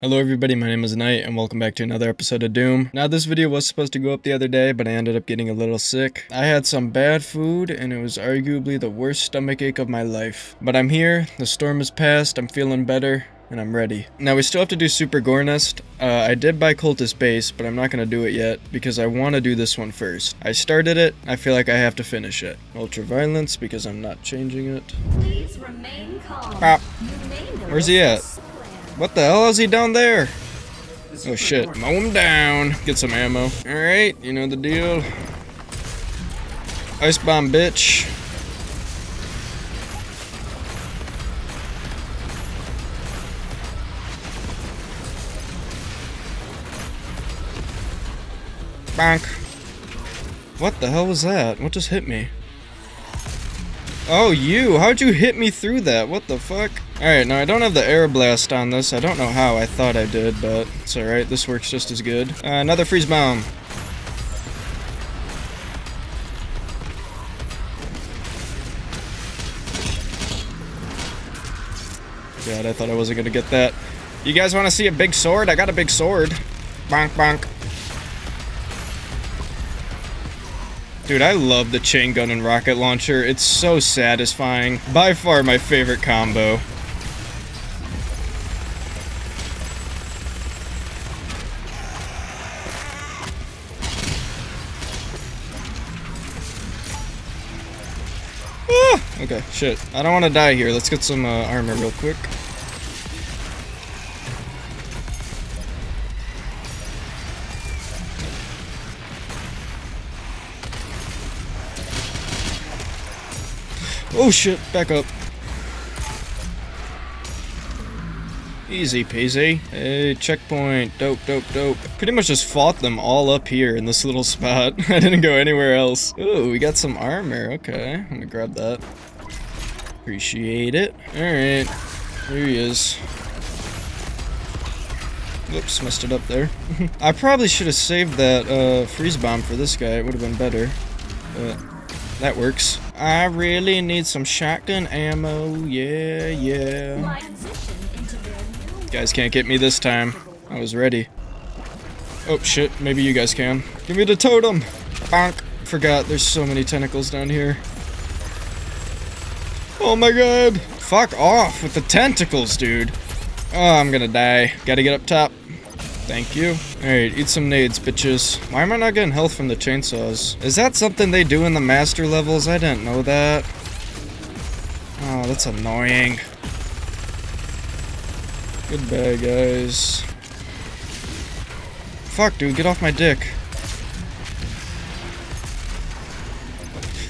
Hello everybody, my name is Night and welcome back to another episode of Doom. Now this video was supposed to go up the other day, but I ended up getting a little sick. I had some bad food and it was arguably the worst stomach ache of my life. But I'm here, the storm has passed, I'm feeling better, and I'm ready. Now we still have to do Super Gore Nest. Uh, I did buy Cultist Base, but I'm not going to do it yet because I want to do this one first. I started it, I feel like I have to finish it. Ultra Violence because I'm not changing it. Please remain calm. Ah, You may know Where's he at? What the hell is he down there? Oh shit, mow him down. Get some ammo. Alright, you know the deal. Ice bomb, bitch. Bonk. What the hell was that? What just hit me? Oh, you! How'd you hit me through that? What the fuck? Alright, now I don't have the air blast on this. I don't know how. I thought I did, but it's alright. This works just as good. Uh, another freeze bomb. God, I thought I wasn't gonna get that. You guys want to see a big sword? I got a big sword. Bonk, bonk. Dude, I love the chain gun and rocket launcher. It's so satisfying. By far my favorite combo. Shit. I don't want to die here. Let's get some uh, armor real quick. Oh shit, back up. Easy peasy. Hey, checkpoint. Dope, dope, dope. Pretty much just fought them all up here in this little spot. I didn't go anywhere else. Ooh, we got some armor. Okay, I'm gonna grab that. Appreciate it. Alright. There he is. Whoops, messed it up there. I probably should have saved that uh, freeze bomb for this guy. It would have been better. But that works. I really need some shotgun ammo. Yeah, yeah. Guys can't get me this time. I was ready. Oh shit, maybe you guys can. Give me the totem! Bonk! Forgot, there's so many tentacles down here. Oh my god! Fuck off with the tentacles, dude! Oh, I'm gonna die. Gotta get up top. Thank you. Alright, eat some nades, bitches. Why am I not getting health from the chainsaws? Is that something they do in the master levels? I didn't know that. Oh, that's annoying. Goodbye, guys. Fuck, dude, get off my dick.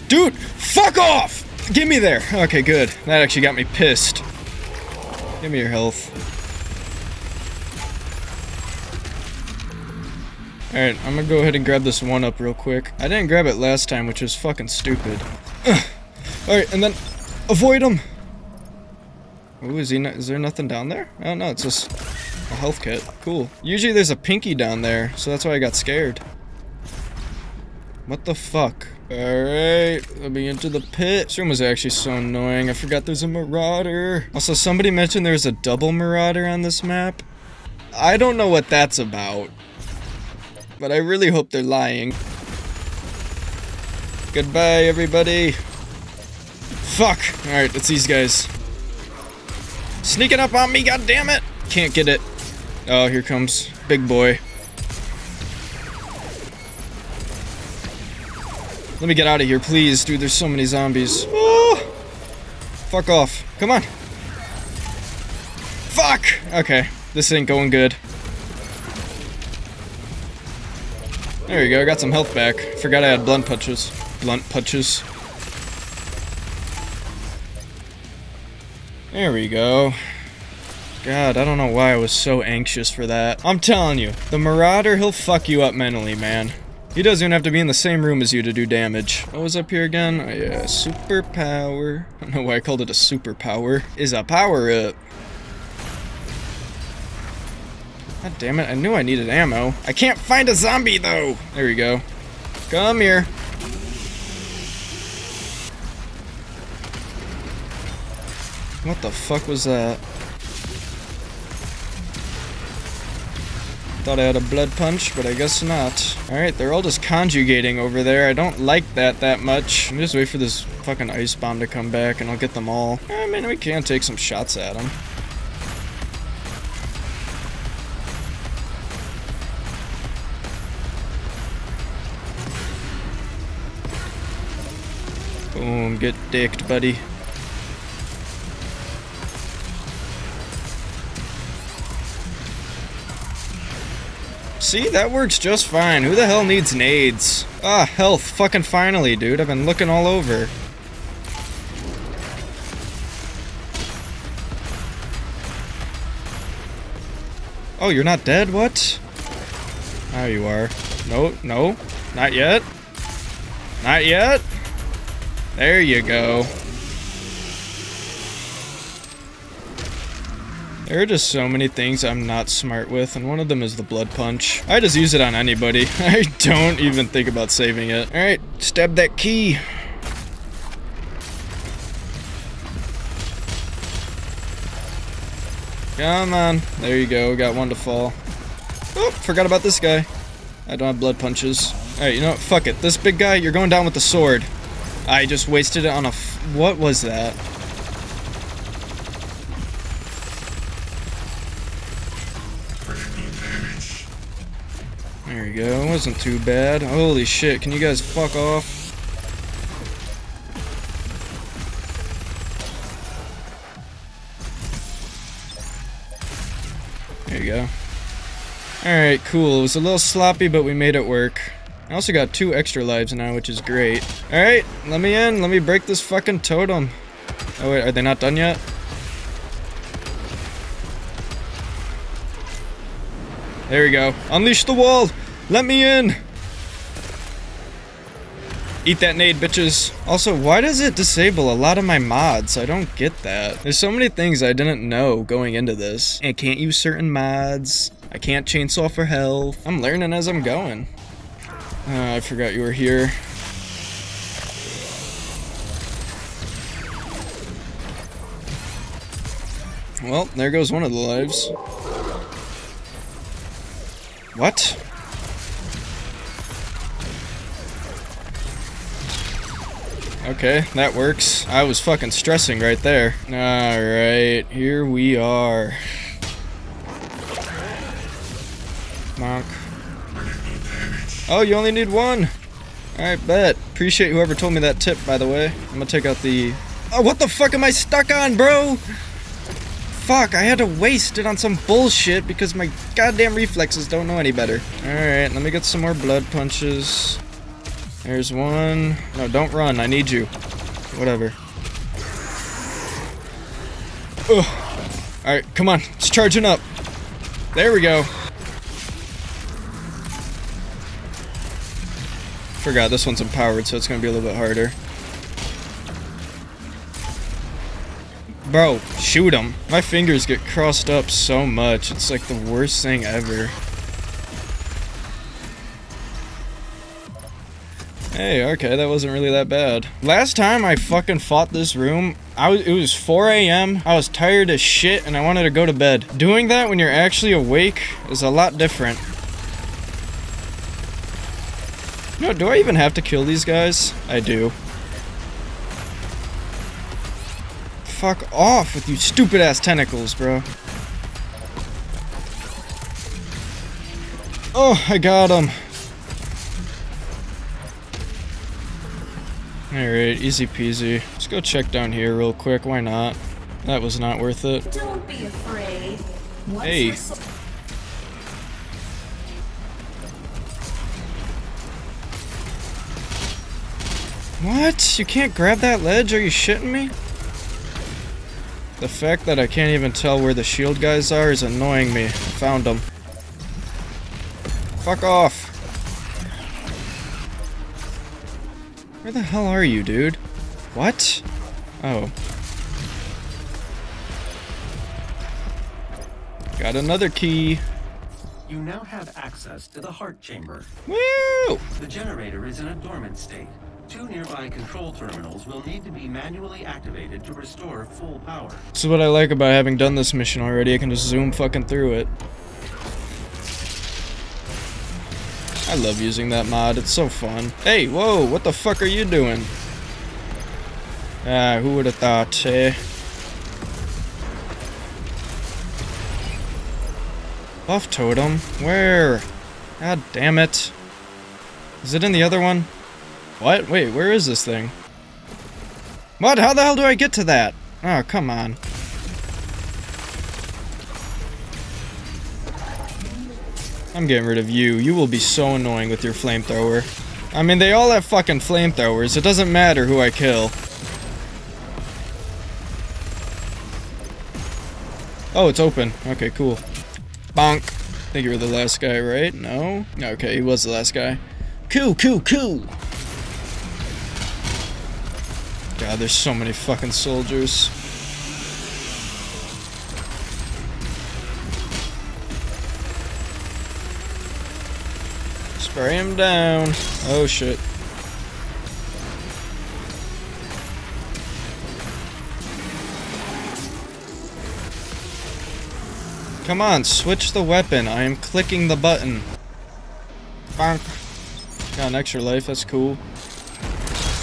Dude, fuck off! Give me there. Okay, good. That actually got me pissed. Give me your health. Alright, I'm gonna go ahead and grab this one up real quick. I didn't grab it last time, which was fucking stupid. Alright, and then avoid him! Ooh, is he is there nothing down there? Oh no, it's just a health kit. Cool. Usually there's a pinky down there, so that's why I got scared. What the fuck? Alright, let me into the pit. This room was actually so annoying. I forgot there's a marauder. Also, somebody mentioned there's a double marauder on this map. I don't know what that's about. But I really hope they're lying. Goodbye, everybody. Fuck! Alright, it's these guys. Sneaking up on me, God damn it! Can't get it. Oh, here comes big boy. Let me get out of here, please, dude. There's so many zombies. Oh! Fuck off. Come on. Fuck! Okay, this ain't going good. There you go, I got some health back. Forgot I had blunt punches. Blunt punches. There we go. God, I don't know why I was so anxious for that. I'm telling you, the Marauder, he'll fuck you up mentally, man. He doesn't even have to be in the same room as you to do damage. Oh, what was up here again? Oh yeah, superpower. I don't know why I called it a superpower. Is a power up. God damn it, I knew I needed ammo. I can't find a zombie though! There we go. Come here. What the fuck was that? Thought I had a blood punch, but I guess not. Alright, they're all just conjugating over there. I don't like that that much. I'm just wait for this fucking ice bomb to come back and I'll get them all. I mean, we can take some shots at them. Boom, get dicked, buddy. See, that works just fine. Who the hell needs nades? Ah, health. Fucking finally, dude. I've been looking all over. Oh, you're not dead? What? Oh, you are. No, no. Not yet. Not yet. There you go. There are just so many things I'm not smart with, and one of them is the blood punch. I just use it on anybody. I don't even think about saving it. Alright, stab that key. Come on. There you go, got one to fall. Oh, forgot about this guy. I don't have blood punches. Alright, you know what? Fuck it. This big guy, you're going down with the sword. I just wasted it on a what was that? Wasn't too bad. Holy shit, can you guys fuck off? There you go. Alright, cool. It was a little sloppy, but we made it work. I also got two extra lives now, which is great. Alright, let me in. Let me break this fucking totem. Oh wait, are they not done yet? There we go. Unleash the wall! Let me in! Eat that nade, bitches. Also, why does it disable a lot of my mods? I don't get that. There's so many things I didn't know going into this. I can't use certain mods. I can't chainsaw for health. I'm learning as I'm going. Uh, I forgot you were here. Well, there goes one of the lives. What? Okay, that works. I was fucking stressing right there. Alright, here we are. Monk. Oh, you only need one? Alright, bet. Appreciate whoever told me that tip, by the way. I'm gonna take out the... Oh, what the fuck am I stuck on, bro? Fuck, I had to waste it on some bullshit because my goddamn reflexes don't know any better. Alright, let me get some more blood punches. There's one. No, don't run. I need you. Whatever. Ugh. Alright, come on. It's charging up. There we go. Forgot, this one's empowered, so it's gonna be a little bit harder. Bro, shoot him. My fingers get crossed up so much. It's like the worst thing ever. Hey, okay, that wasn't really that bad. Last time I fucking fought this room, I was, it was 4 a.m., I was tired as shit, and I wanted to go to bed. Doing that when you're actually awake is a lot different. No, do I even have to kill these guys? I do. Fuck off with you stupid ass tentacles, bro. Oh, I got him. Alright, easy peasy. Let's go check down here real quick, why not? That was not worth it. Don't be afraid. Once Hey. What? You can't grab that ledge? Are you shitting me? The fact that I can't even tell where the shield guys are is annoying me. I found them. Fuck off. Where the hell are you, dude? What? Oh. Got another key. You now have access to the heart chamber. Woo! The generator is in a dormant state. Two nearby control terminals will need to be manually activated to restore full power. This is what I like about having done this mission already. I can just zoom fucking through it. I love using that mod. It's so fun. Hey, whoa, what the fuck are you doing? Ah, who would have thought, eh? Buff totem? Where? God damn it. Is it in the other one? What? Wait, where is this thing? What? How the hell do I get to that? Oh, come on. I'm getting rid of you. You will be so annoying with your flamethrower. I mean, they all have fucking flamethrowers. It doesn't matter who I kill. Oh, it's open. Okay, cool. Bonk. I think you were the last guy, right? No? Okay, he was the last guy. Cool, cool, cool. God, there's so many fucking soldiers. Spray him down. Oh shit. Come on, switch the weapon. I am clicking the button. Bonk. Got an extra life, that's cool.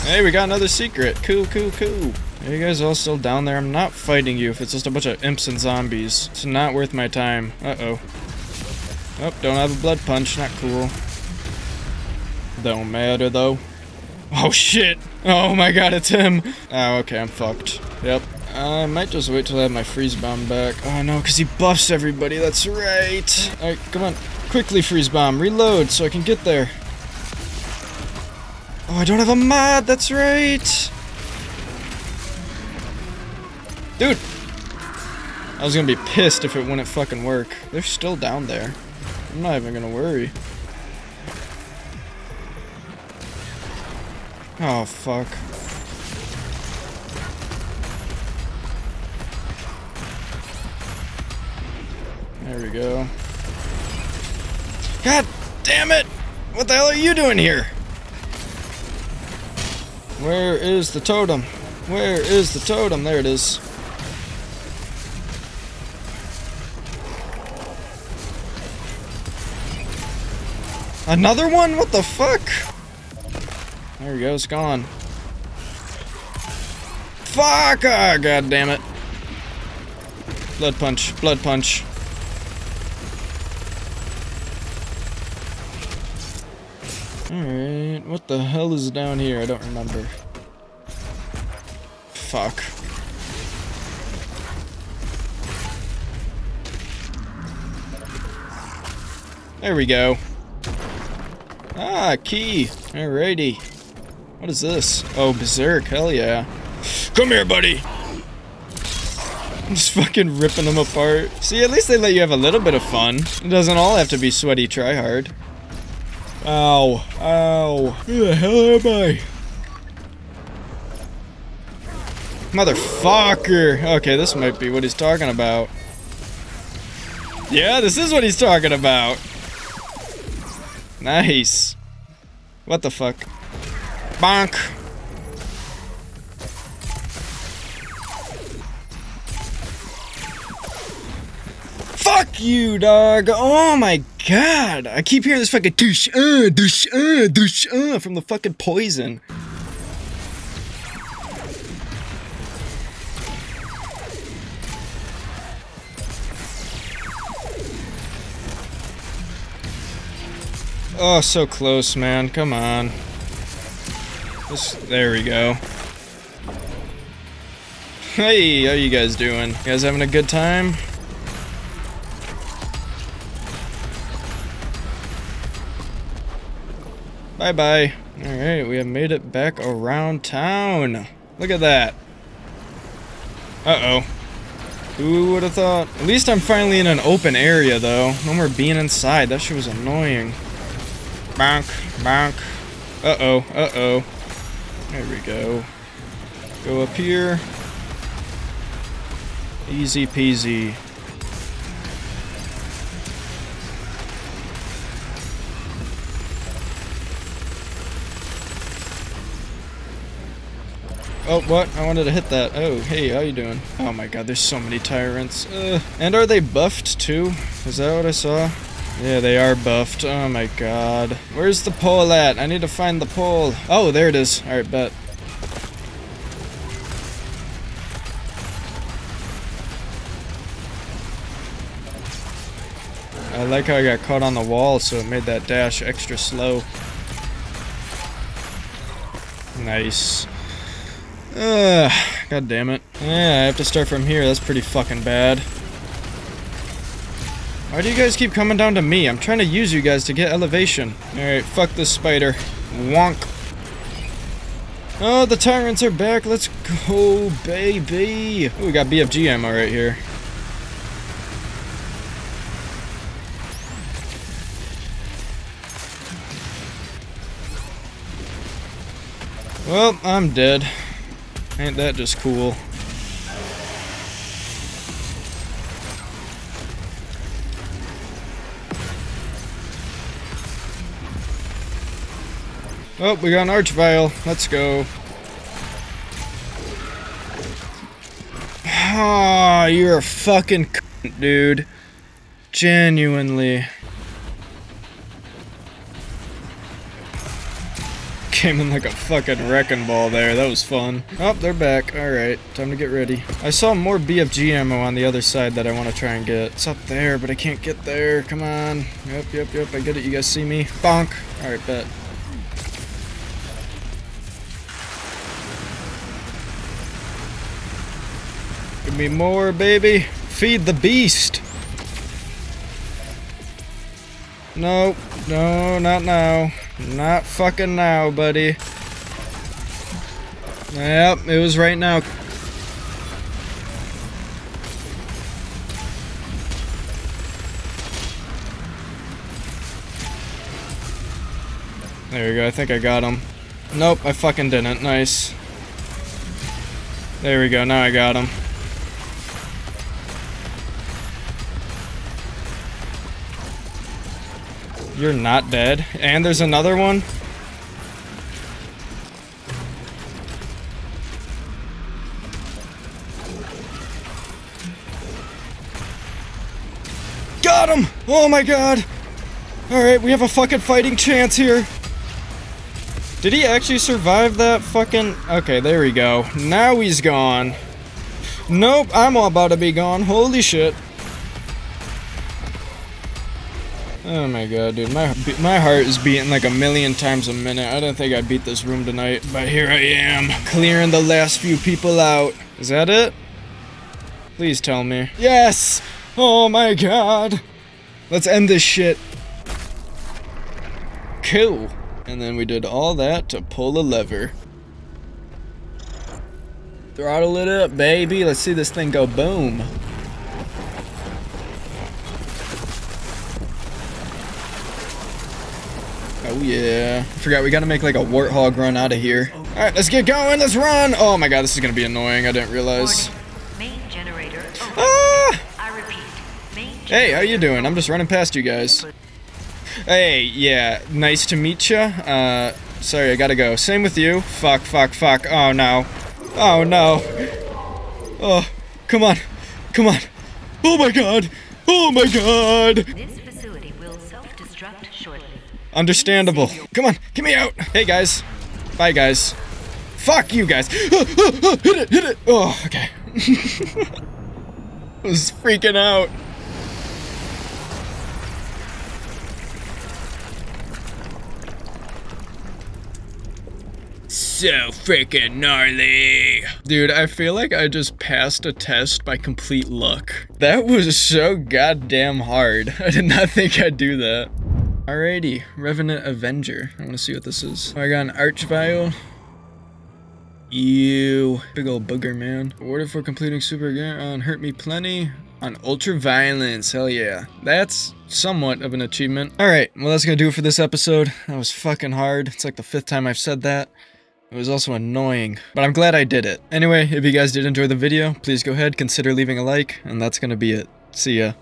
Hey, we got another secret. Cool, cool, cool. Are you guys all still down there? I'm not fighting you if it's just a bunch of imps and zombies. It's not worth my time. Uh-oh. Oh, don't have a blood punch. Not cool. Don't matter, though. Oh, shit. Oh, my God, it's him. Oh, okay, I'm fucked. Yep. I might just wait till I have my freeze bomb back. Oh, no, because he buffs everybody. That's right. All right, come on. Quickly, freeze bomb. Reload so I can get there. Oh, I don't have a mod. That's right. Dude. I was gonna be pissed if it wouldn't fucking work. They're still down there. I'm not even gonna worry. Oh, fuck. There we go. God damn it! What the hell are you doing here? Where is the totem? Where is the totem? There it is. Another one? What the fuck? There we go, it's gone. Fuck! Ah, god damn it. Blood punch, blood punch. Alright, what the hell is down here? I don't remember. Fuck. There we go. Ah, key. Alrighty. What is this? Oh, Berserk. Hell yeah. Come here, buddy. I'm just fucking ripping them apart. See, at least they let you have a little bit of fun. It doesn't all have to be sweaty try hard. Ow. Ow. Who the hell am I? Motherfucker. Okay, this might be what he's talking about. Yeah, this is what he's talking about. Nice. What the fuck? Bonk. Fuck you, dog. Oh my god. I keep hearing this fucking douche, uh, douche, uh, douche, uh, from the fucking poison. Oh, so close, man. Come on. Just, there we go. Hey, how you guys doing? You guys having a good time? Bye-bye. Alright, we have made it back around town. Look at that. Uh-oh. Who would have thought? At least I'm finally in an open area, though. No more being inside. That shit was annoying. Bonk, bonk. Uh-oh, uh-oh. There we go. Go up here. Easy peasy. Oh, what? I wanted to hit that. Oh, hey, how you doing? Oh my god, there's so many tyrants. Uh, and are they buffed too? Is that what I saw? Yeah, they are buffed. Oh my god. Where's the pole at? I need to find the pole. Oh, there it is. Alright, bet. I like how I got caught on the wall, so it made that dash extra slow. Nice. Ugh, God damn it. Yeah, I have to start from here. That's pretty fucking bad. Why do you guys keep coming down to me? I'm trying to use you guys to get elevation. Alright, fuck this spider. Wonk. Oh, the tyrants are back. Let's go, baby. Oh, we got BFG ammo right here. Well, I'm dead. Ain't that just cool? Oh, we got an Archvile. Let's go. Ah, you're a fucking cunt, dude. Genuinely. Came in like a fucking wrecking ball there. That was fun. Oh, they're back. Alright, time to get ready. I saw more BFG ammo on the other side that I want to try and get. It's up there, but I can't get there. Come on. Yep, yep, yep. I get it. You guys see me? Bonk. Alright, bet. Give me more, baby. Feed the beast. No, no, not now. Not fucking now, buddy. Yep, it was right now. There we go, I think I got him. Nope, I fucking didn't. Nice. There we go, now I got him. You're not dead. And there's another one? Got him! Oh my god! Alright, we have a fucking fighting chance here. Did he actually survive that fucking... Okay, there we go. Now he's gone. Nope, I'm about to be gone. Holy shit. Oh my god, dude. My, my heart is beating like a million times a minute. I didn't think I'd beat this room tonight, but here I am, clearing the last few people out. Is that it? Please tell me. Yes! Oh my god! Let's end this shit. Cool. And then we did all that to pull a lever. Throttle it up, baby. Let's see this thing go boom. Oh yeah. Forgot we gotta make like a warthog run out of here. Alright, let's get going, let's run! Oh my god, this is gonna be annoying, I didn't realize. Main generator. Ah! I repeat. Main Hey, how you doing? I'm just running past you guys. Hey, yeah, nice to meet ya. Uh, sorry, I gotta go. Same with you. Fuck, fuck, fuck. Oh no. Oh no. Oh, come on. Come on. Oh my god. Oh my god. Understandable. Come on, get me out. Hey guys. Bye guys. Fuck you guys. hit it, hit it. Oh, okay. I was freaking out. So freaking gnarly. Dude, I feel like I just passed a test by complete luck. That was so goddamn hard. I did not think I'd do that. Alrighty, Revenant Avenger. I want to see what this is. Oh, I got an Archvile. Ew. Big old booger, man. Awarded for completing Super Game on Hurt Me Plenty. On Ultra Violence. Hell yeah. That's somewhat of an achievement. Alright, well that's gonna do it for this episode. That was fucking hard. It's like the fifth time I've said that. It was also annoying, but I'm glad I did it. Anyway, if you guys did enjoy the video, please go ahead, consider leaving a like, and that's gonna be it. See ya.